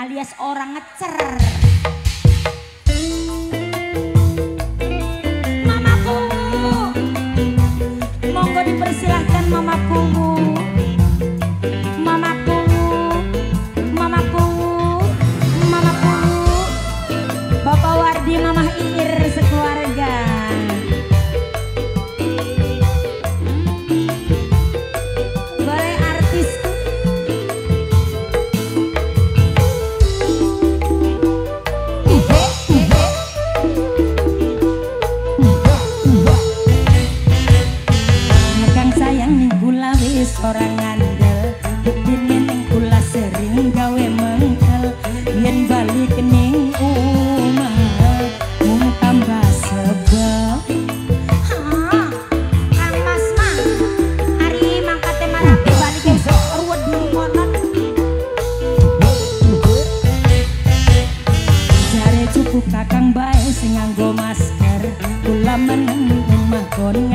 alias orang ngecer. Mamaku, monggo dipersilahkan mamaku. balik ning omah mung tambah sebab ruwet cukup kakang bae sing nganggo masker. Kula meneng omah kon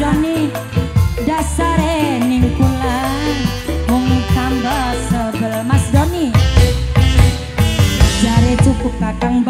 doni dasare ning mau mung tambah sebel. Mas Doni jare cukup kakang